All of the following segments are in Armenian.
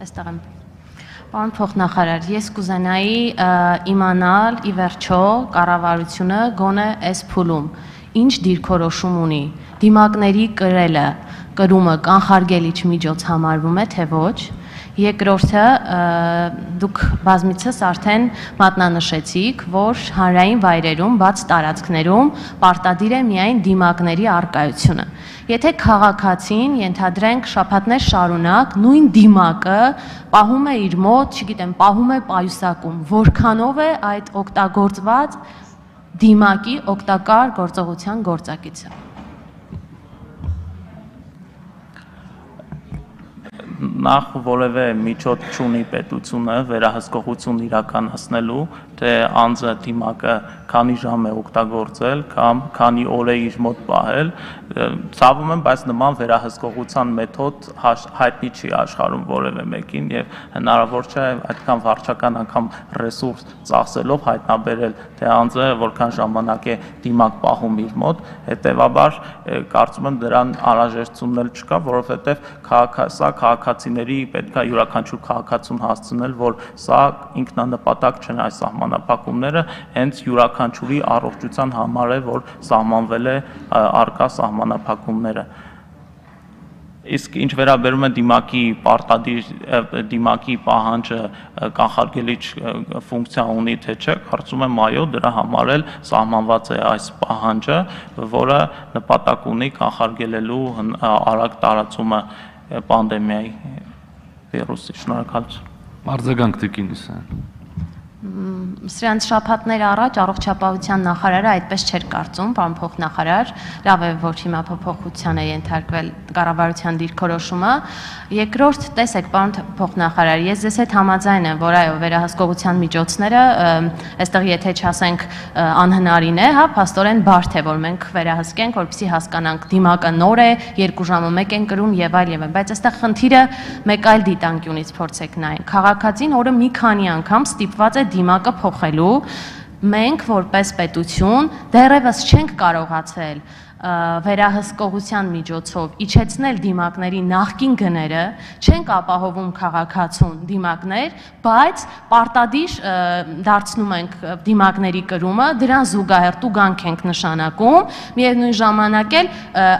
Այստեղ եմ։ Պարոն փոխնախարար, ես կուզենայի իմանալ ի վերջո կառավարությունը գոնե այս փուլում ինչ դիրքորոշում ունի դիմակների կրելը կրումը կանխարգելիչ միջոց համարվում է թե ոչ Երկրորդը դուք բազմիցս արդեն մատնանշեցիք, որ հանրային վայրերում, բաց տարածքներում պարտադիր է միայն դիմակների արկայությունը։ Եթե քաղաքացին ենթադրենք շփատներ շարունակ նույն դիմակը պահում է իր մոտ, չգիտեմ, պահում է պայուսակում, որքանով է այդ օգտագործված դիմակի օգտակար գործողության գործակիցը։ նախ որևէ միջոց չունի պետությունը վերահսկողություն իրականացնելու, թե անձը դիմակը քանի ժամ է օգտագործել կամ քանի օր է իր մոտ պահել, ցավում եմ, բայց նման վերահսկողության մեթոդ հայտնի չի աշխարհում որևէ մեկին եւ հնարավոր չէ այդքան վարչական անգամ ռեսուրս ծախսելով հայտնաբերել, թե անձը որքան ժամանակ է դիմակ պահում իր մոտ, հետեւաբար կարծում եմ դրան անհրաժեշտությունն էլ չկա, որովհետեւ քաղաք սա քաղաքացիների պետքա յուրաքանչյուր քաղաքացուն հասցնել, որ սա ինքնանպատակ չեն այս սահմանափակումները, հենց յուրաքանչյուրի առողջության համար է, որ սահմանվել է արկա սահմանափակումները իսկ ինչ վերաբերում է դիմակի պարտադիր դիմակի պահանջը կանխարգելիչ ֆունկցիա ունի թե չէ, կարծում եմ այո, դրա համար էլ սահմանված է այս պահանջը, որը նպատակ ունի կանխարգելելու արագ տարածումը պանդեմիայի վիրուսի։ Շնորհակալություն։ Արձագանք Տիկինիսյան Սրանց շփատներ առաջ առողջապահության նախարարը այդպես չէր կարծում, պարոն փոխնախարար, լավ է որ հիմա փոփոխության է ենթարկվել կառավարության դիրքորոշումը։ Երկրորդ, տեսեք, պարոն փոխնախարար, ես ձեզ հետ համաձայն եմ, որ այո, վերահսկողության միջոցները, այստեղ եթե չասենք անհնարին է, հա, փաստորեն բարդ է, որ մենք վերահսկենք, որպեսզի հասկանանք դիմակը նոր է, 2 ժամը մեկ են կրում եւ այլ եւ այլ, բայց այստեղ խնդիրը մեկ այլ դիտանկյունից փորձեք նայել։ Քաղաքացին օրը մի քանի անգամ ստիպված է դիմակը փոխելու մենք որպես պետություն դեռևս չենք կարողացել վերահսկողության միջոցով իջեցնել դիմակների նախկին գները, չենք ապահովում քաղաքացուն դիմակներ, բայց պարտադիր դարձնում ենք դիմակների կրումը, դրան զուգահեռ տուգանք ենք նշանակում, միևնույն ժամանակ էլ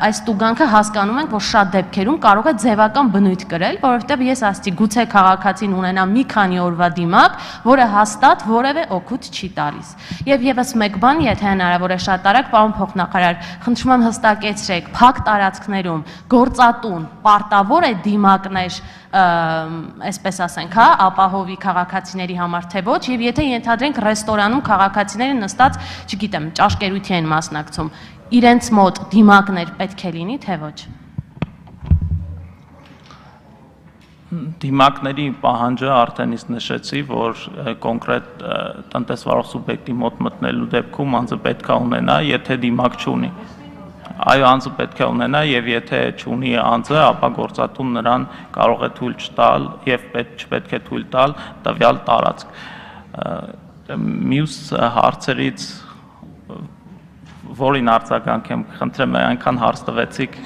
այս տուգանքը հասկանում ենք, որ շատ դեպքերում կարող է ձևական բնույթ կրել, որովհետև ես ասացի, գուցե քաղաքացին ունենա մի քանի օրվա դիմակ, որը հաստատ որևէ օգուտ չի տալիս։ Եվ եւս մեկ բան, եթե հնարավոր է շատ արագ, պարոն փոխնախարար, խնդրում եմ հստակեցրեք, փակ տարածքներում գործատուն պարտավոր է դիմակներ, այսպես ասենք, հա, ապահովի քաղաքացիների համար թե ոչ, եւ եթե ենթադրենք ռեստորանում քաղաքացիները նստած, չգիտեմ, ճաշկերույթի են մասնակցում, իրենց մոտ դիմակներ պետք է լինի թե ոչ։ դիմակների պահանջը արդեն իսկ նշեցի, որ կոնկրետ տնտեսվարող սուբյեկտի մոտ մտնելու դեպքում անձը պետք է ունենա, եթե դիմակ չունի այո անձը պետք է ունենա եւ եթե չունի անձը, ապա գործատուն նրան կարող է թույլ չտալ եւ պետք չպետք է թույլ տալ տվյալ տարածք։ Մյուս հարցերից որին արձագանքեմ, խնդրեմ, այնքան հարց տվեցիք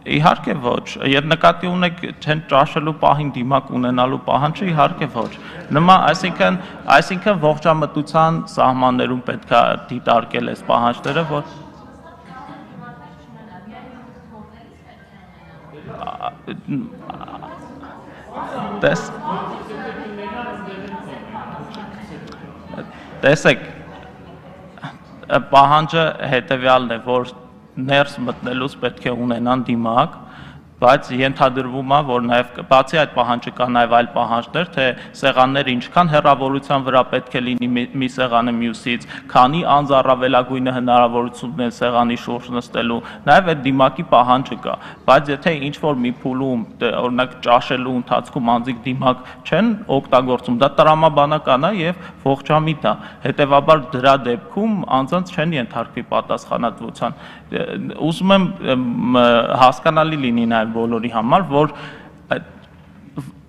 Իհարկե ոչ։ Եվ նկատի ունեք չեն ճաշելու պահին դիմակ ունենալու պահանջը, իհարկե ոչ։ Նման, այսինքն, այսինքն ողջամտության սահմաններում պետքա դիտարկել այս պահանջները, որ տես տեսեք պահանջը հետեւյալն է որ ներս մտնելուց պետք է ունենան դիմակ բայց ենթադրվում է, որ նաև բացի այդ պահանջը կա նաև այլ պահանջներ, թե սեղանները ինչքան հեռավորության վրա պետք է լինի մի սեղանը մյուսից, քանի անձ առավելագույնը հնարավորություն ունեն սեղանի շուրջ նստելու, նաև այդ դիմակի պահանջը կա, բայց եթե ինչ որ մի փուլում, օրինակ ճաշելու ընթացքում անձիկ դիմակ չեն օգտագործում, դա տրամաբանական է եւ ողջամիտ է։ Հետևաբար դրա դեպքում անձանց չեն ենթարկվի պատասխանատվության ուզում եմ հասկանալի լինի նաև բոլորի համար, որ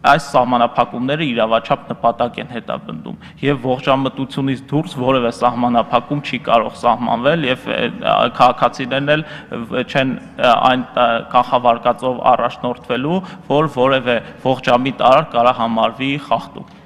այս սահմանափակումները իրավաչափ նպատակ են հետապնդում եւ ողջամտությունից դուրս որևէ սահմանափակում չի կարող սահմանվել եւ քաղաքացիներն էլ չեն այն կանխավարկածով առաջնորդվելու, որ որևէ ողջամիտ արար կարա համարվի խախտում։